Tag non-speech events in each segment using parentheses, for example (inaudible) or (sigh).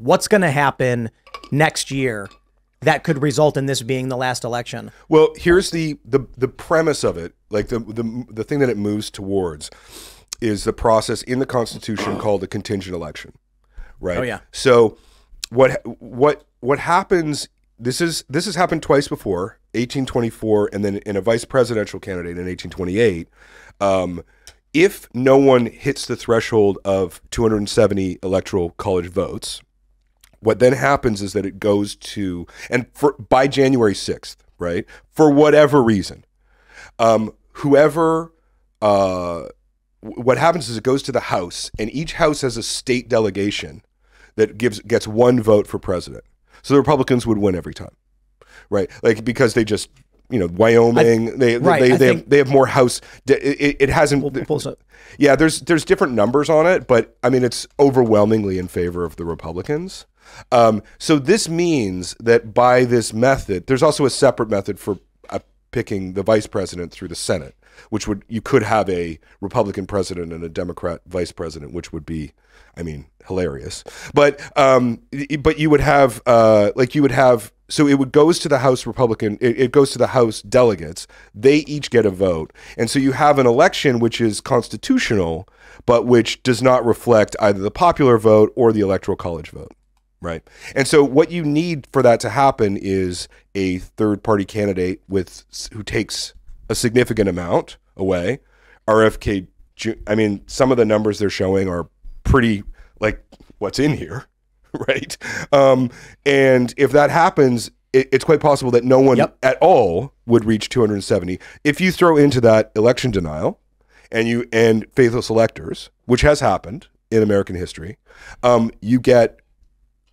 what's going to happen next year that could result in this being the last election. Well, here's the the the premise of it. Like the the the thing that it moves towards is the process in the Constitution called a contingent election, right? Oh, yeah. So what what what happens? This is this has happened twice before, 1824, and then in a vice presidential candidate in 1828. Um, if no one hits the threshold of 270 electoral college votes, what then happens is that it goes to and for by January 6th, right? For whatever reason, um, whoever uh, what happens is it goes to the House, and each House has a state delegation that gives gets one vote for president. So the Republicans would win every time, right? Like because they just you know Wyoming, they right, they I they have, they have more House. It, it hasn't. We'll some- Yeah, there's there's different numbers on it, but I mean it's overwhelmingly in favor of the Republicans. Um, so this means that by this method, there's also a separate method for uh, picking the vice president through the Senate, which would you could have a Republican president and a Democrat vice president, which would be, I mean, hilarious. But um, but you would have uh, like you would have so it would goes to the House Republican, it, it goes to the House delegates. They each get a vote, and so you have an election which is constitutional, but which does not reflect either the popular vote or the electoral college vote. Right. And so what you need for that to happen is a third party candidate with who takes a significant amount away. RFK I mean some of the numbers they're showing are pretty like what's in here, (laughs) right? Um and if that happens it, it's quite possible that no one Yep. at all would reach 270 if you throw into that election denial and you and faithless electors, which has happened in American history, um, you get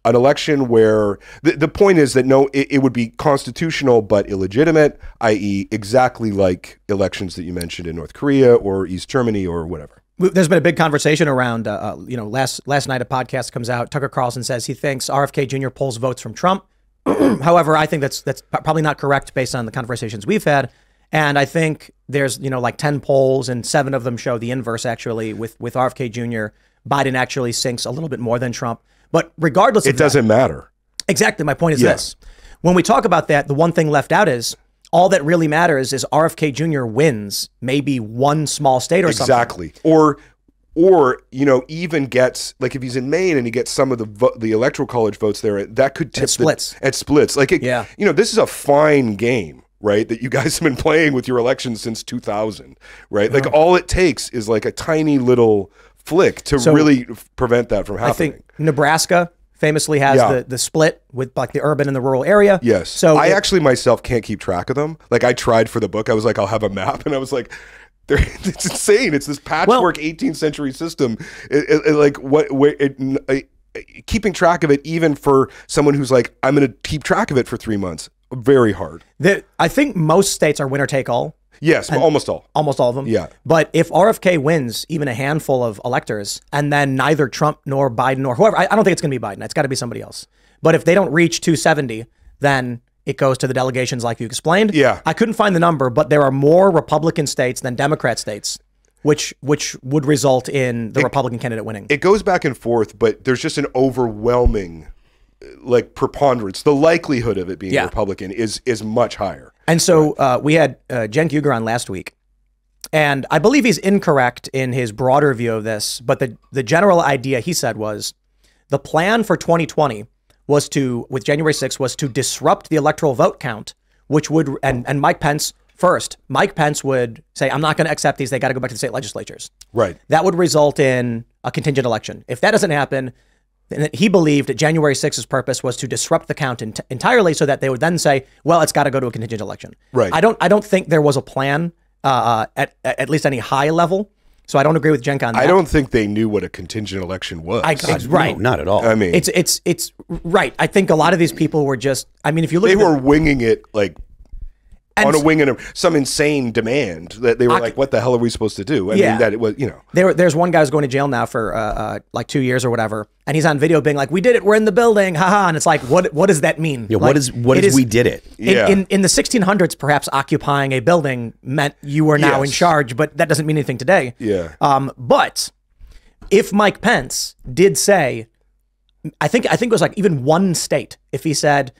an election where the, the point is that no, it, it would be constitutional but illegitimate, i.e., exactly like elections that you mentioned in North Korea or East Germany or whatever. There's been a big conversation around, uh, uh, you know, last last night a podcast comes out. Tucker Carlson says he thinks RFK Jr. pulls votes from Trump. (clears throat) However, I think that's that's probably not correct based on the conversations we've had. And I think there's you know like ten polls and seven of them show the inverse. Actually, with with RFK Jr., Biden actually sinks a little bit more than Trump. But regardless, It of that- doesn't matter. Exactly. My point is Yeah. this. When we talk about that, the one thing left out is all that really matters is RFK Jr. wins maybe one small state or something. Exactly. Or or you know even gets like if he's in Maine and he gets some of the vo- the electoral college votes there that could tip the- splits. at splits like it, Yeah. you know this is a fine game right that you guys have been playing with your elections since 2000 right like uh-huh. all it takes is like a tiny little flick to So- really prevent that from happening. I think Nebraska famously has Yeah. the, the split with like the urban and the rural area. Yes. So I it- actually myself can't keep track of them. Like I tried for the book. I was like, I'll have a map, (laughs) and I was like, (laughs) it's insane. It's this patchwork 18th century system. It, it- like what? Where it, it, keeping track of it, even for someone who's like, I'm going to keep track of it for three months, very hard. the, I think most states are winner take all. Yes, almost all. Almost all of them. Yeah. But if RFK wins even a handful of electors, and then neither Trump nor Biden or whoever, I, I don't think it's going to be Biden. It's got to be somebody else. But if they don't reach 270, then it goes to the delegations, like you explained. Yeah. I couldn't find the number, but there are more Republican states than Democrat states, which which would result in the Republican candidate winning. It goes back and forth, but there's just an overwhelming, uh, like preponderance. The likelihood of it being Yeah. Republican is is much higher. And so uh, we had uh, Cenk Uygur on last week, and I believe he's incorrect in his broader view of this. But the the general idea he said was the plan for 2020 was to, with January 6th, was to disrupt the electoral vote count, which would and and Mike Pence first. Mike Pence would say, "I'm not going to accept these. They got to go back to the state legislatures." Right. That would result in a contingent election. If that doesn't happen, then he believed that January 6th's purpose was to disrupt the count ent- entirely so that they would then say, well, it's got to go to a contingent election. Right. I don't I don't think there was a plan uh, uh, at at least any high level. So I don't agree with Cenk on that. I don't think they knew what a contingent election was. I, right. No, not at all. I mean, It's it's it's right. I think a lot of these people were just. I mean, if you look they at the- were winging it like and on a wing and a, some insane demand that they were I- like, "What the hell are we supposed to do?" I Yeah. mean, that it was, you know, There, there's one guy who's going to jail now for uh, uh, like two years or whatever, and he's on video being like, "We did it. We're in the building, haha!" And it's like, what what does that mean? yeah, Like, what is what it is we did it? In, Yeah. in, in the 1600s, perhaps occupying a building meant you were now in charge, but that doesn't mean anything today. Yeah. Um, but if Mike Pence did say, I think I think it was like even one state. If he said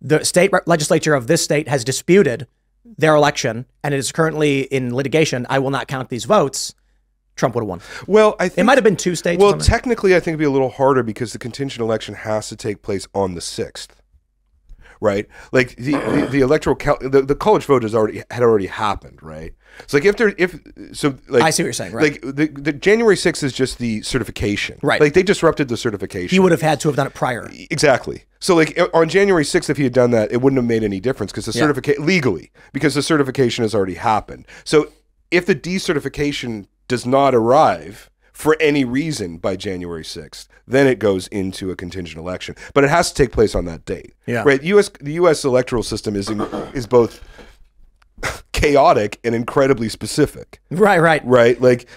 the state re- legislature of this state has disputed their election and it is currently in litigation, I will not count these votes. Trump would have won. Well, I think It might have been two states. Well, technically, I think it'd be a little harder because the contingent election has to take place on the sixth, right? Like the the, the electoral the, the college vote has already had already happened, right? So like if there if so like I see what you're saying, right. Like the, the January sixth is just the certification, Right. Like they disrupted the certification. he would have had to have done it prior. Exactly. So, like on January 6th, if he had done that, it wouldn't have made any difference because the certification legally, because the certification has already happened. So, if the decertification does not arrive for any reason by January 6th, then it goes into a contingent election. But it has to take place on that date. Yeah. Right. U.S. The U.S. electoral system is in, is both (laughs) chaotic and incredibly specific Right, right. right? Like,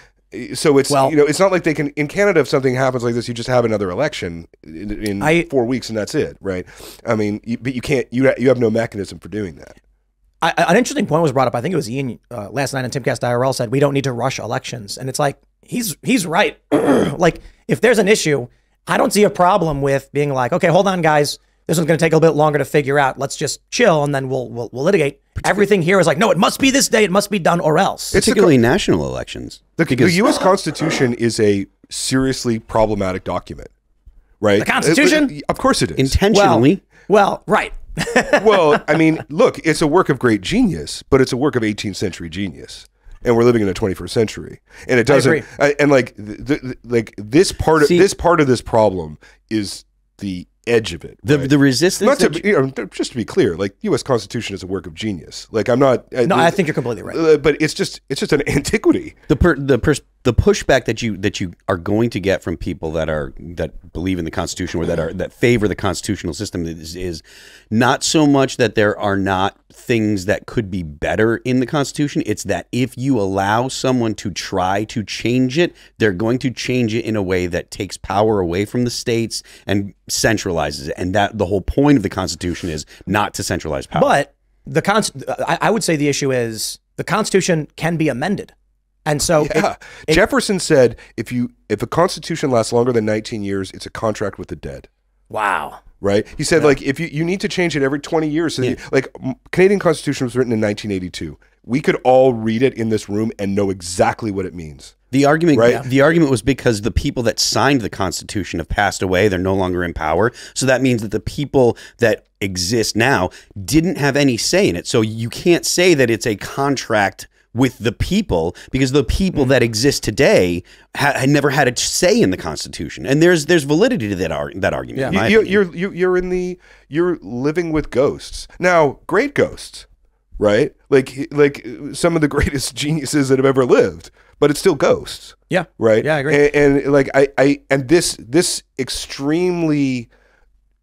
so it's Well- you know it's not like they can in Canada if something happens like this, you just have another election in, in I- four weeks and that's it, right? I mean, you, but you can't you you have no mechanism for doing that. I, an interesting point was brought up. I think it was Ian uh, last night on Timcast IRL said we don't need to rush elections, and it's like he's he's right. (clears throat) like if there's an issue, I don't see a problem with being like, okay, hold on, guys, this one's going to take a little bit longer to figure out. Let's just chill, and then we'll we'll, we'll litigate. Everything here is like, no, it must be this day. It must be done, or else. It's the, co- particularly national elections. the, the U.S. Constitution is a seriously problematic document, right? The Constitution? Uh, uh, of course, it is. Intentionally, well, right. (laughs) well, I mean, look, it's a work of great genius, but it's a work of 18th century genius. And we're living in the 21st century, and it doesn't. agree. I- and like, the, the, like this part of See- this part of this problem is the edge of it. the right? the resistance. not to you know, just to be clear, like U.S. Constitution is a work of genius. Like I'm not. No, I think you're completely right. Uh, but it's just it's just an (laughs) antiquity. the per, the pers- the pushback that you that you are going to get from people that are that believe in the Constitution or that are that favor the constitutional system is, is not so much that there are not things that could be better in the Constitution. It's that if you allow someone to try to change it, they're going to change it in a way that takes power away from the states and centralizes it. And that the whole point of the Constitution is not to centralize power. But the con- I, I would say the issue is the Constitution can be amended, and so it- Yeah. Jefferson said if you if a constitution lasts longer than 19 years, it's a contract with the dead. wow. Right? He said like if you, you need to change it every 20 years. So you- like Canadian Constitution was written in 1982. We could all read it in this room and know exactly what it means. The argument, Right? the argument was because the people that signed the Constitution have passed away; they're no longer in power. So that means that the people that exist now didn't have any say in it. So you can't say that it's a contract with the people because the people Mm. that exist today ha- had never had a say in the Constitution. And there's there's validity to that ar- that argument. in my You, opinion. you're you, you're in the you're living with ghosts now. Great ghosts, right? Like like some of the (laughs) greatest geniuses that have ever lived, but it's still ghosts. Yeah. right Yeah, I agree. and, and like i i and this this extremely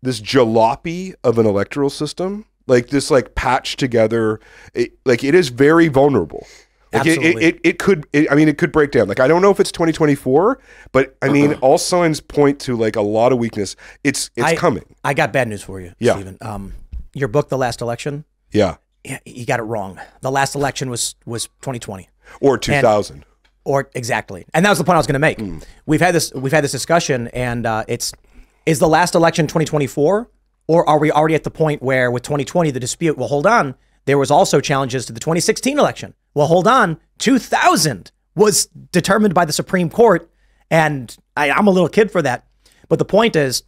this jalopy of an electoral system like this like patched together it, like it is very vulnerable like it, it, it, could it, i mean it could break down like i don't know if it's 2024 but i mean all signs point to like a lot of weakness it's it's I- coming I got bad news for you, Yeah. Stephen. Um, your book, The Last Election, yeah yeah, you got it wrong. The last election was was 2020. or 2000 Or exactly, and that was the point I was going to make. We've had this we've had this discussion, and uh, it's is the last election 2024, or are we already at the point where with 2020 the dispute? Well, hold on. There was also challenges to the 2016 election. Well, hold on. 2000 was determined by the Supreme Court, and I, I'm a little kid for that. But the point is,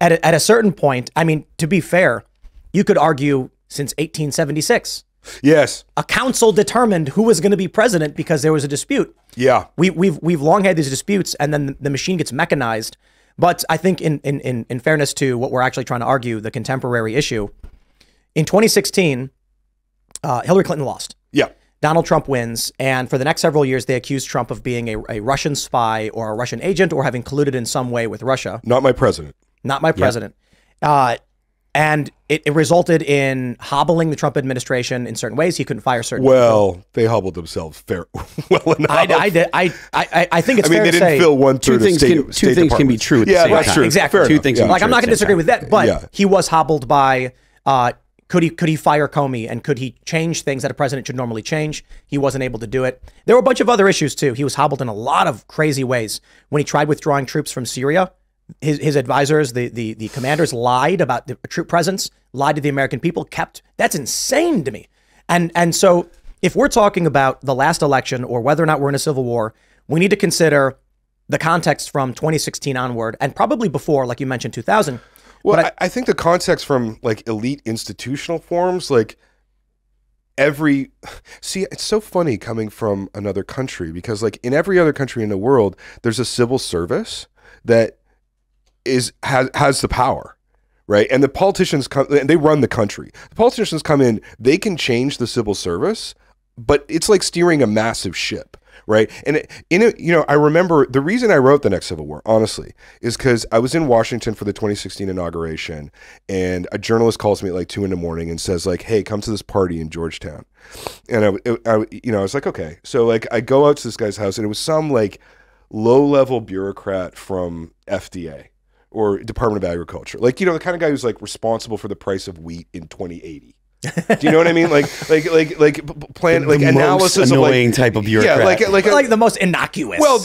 at a, at a certain point, I mean, to be fair, you could argue since 1876 yes a council determined who was going to be president because there was a dispute. yeah We, we've we've long had these disputes, and then the machine gets mechanized. But I think, in in in, in fairness to what we're actually trying to argue, the contemporary issue, in 2016, uh, Hillary Clinton lost. yeah Donald Trump wins, and for the next several years, they accused Trump of being a, a Russian spy or a Russian agent or having colluded in some way with Russia. not my president Not my president. Uh, and it, it resulted in hobbling the Trump administration in certain ways. He couldn't fire certain well they hobbled themselves fair (laughs) well enough I, I, I, I, I think it's I mean, fair they didn't say. fill one Two third of things state, can- two state things can be true at the yeah, same that's time. true. Exactly. Fair Two enough. things yeah. can be like I'm not going to same disagree with that, but Yeah. he was hobbled by. Uh, could he could he fire Comey and could he change things that a president should normally change? He wasn't able to do it. There were a bunch of other issues too. He was hobbled in a lot of crazy ways when he tried withdrawing troops from Syria. his, his advisors, the, the the commanders lied about the troop presence, lied to the American people, kept that's insane to me. And and so if we're talking about the last election or whether or not we're in a civil war, we need to consider the context from 2016 onward and probably before, like you mentioned, 2000. Well, I, I think the context from like elite institutional forms, like every (sighs) see, it's so funny coming from another country because like in every other country in the world, there's a civil service that is has has the power. Right. And the politicians come and they run the country. The politicians come in, they can change the civil service, but it's like steering a massive ship right? And it, in it, you know, I remember the reason I wrote the next Civil War, honestly, is because I was in Washington for the 2016 inauguration, and a journalist calls me at like two in the morning and says like, "Hey, come to this party in Georgetown," and I, it- I you know, I was like, okay, so like I go out to this guy's house, and it was some like low level bureaucrat from FDA. Or Department of Agriculture, like you know, the kind of guy who's like responsible for the price of wheat in 2080. Do you know what I mean? Like, like, like, like, p- p- plan, The like most analysis annoying of like, type of bureaucrat. Yeah, like, like, like the most innocuous. well,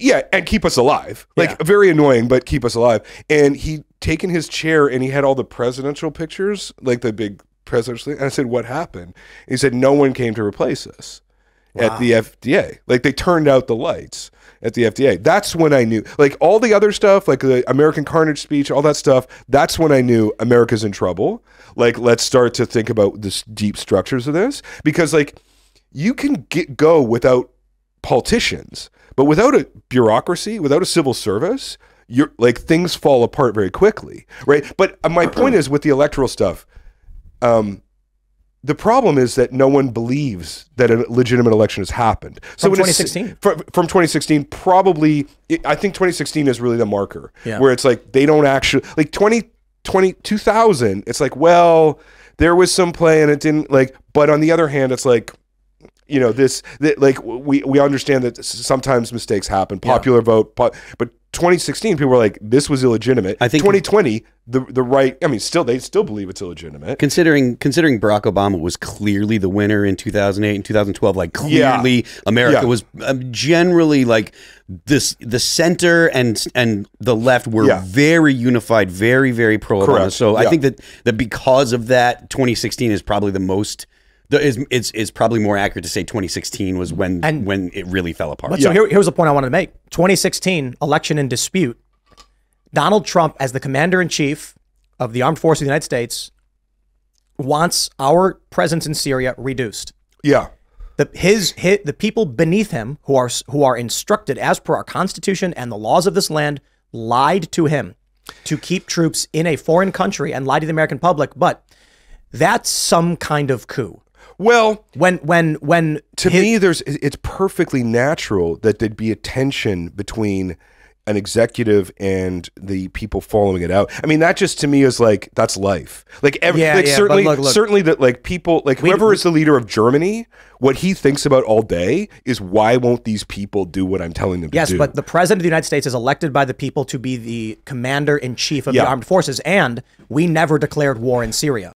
yeah, and keep us alive. Like Yeah. very annoying, but keep us alive. And he taken his chair and he had all the presidential pictures, like the big presidential thing. And I said, "What happened?" he said, "No one came to replace us at the FDA. Like they turned out the lights." At the FDA, that's when I knew. Like all the other stuff, like the American Carnage speech, all that stuff. That's when I knew America's in trouble. Like, let's start to think about the deep structures of this because, like, you can get go without politicians, but without a bureaucracy, without a civil service, you're like things fall apart very quickly, right? But uh, my point is with the electoral stuff, um, the problem is that no one believes that a legitimate election has happened. So from in a s- 2016? From, from 2016, probably. It, I think 2016 is really the marker Yeah. where it's like they don't actually like 2020 2000. It's like well, there was some play and it didn't like. But on the other hand, it's like you know this that like we we understand that sometimes mistakes happen popular vote po- but 2016 people were like this was illegitimate I think- 2020 the the right i mean still they still believe it's illegitimate considering considering Barack Obama was clearly the winner in 2008 and 2012 like Yeah. clearly America Yeah. was um, generally like this the center and and the left were Yeah. very unified very very pro Obama so I think that that because of that 2016 is probably the most the, is it's it's probably more accurate to say 2016 was when And- when it really fell apart. But so here, here's the point I wanted to make 2016 election in dispute. Donald Trump, as the commander in chief of the armed forces of the United States, wants our presence in Syria reduced. yeah The, his, his, the people beneath him, who are who are instructed as per our Constitution and the laws of this land, lied to him to keep troops in a foreign country and lie to the American public. But that's some kind of coup. Well When when when to his- me there's it's perfectly natural that there'd be a tension between an executive and the people following it out. I mean, that just to me is like that's life. Like, every, Yeah, like yeah, certainly, look, look. certainly that like people like whoever is the leader of Germany, what he thinks about all day is why won't these people do what I'm telling them Yes, to do? but the president of the United States is elected by the people to be the commander in chief of Yeah. the armed forces, and we never declared war in Syria.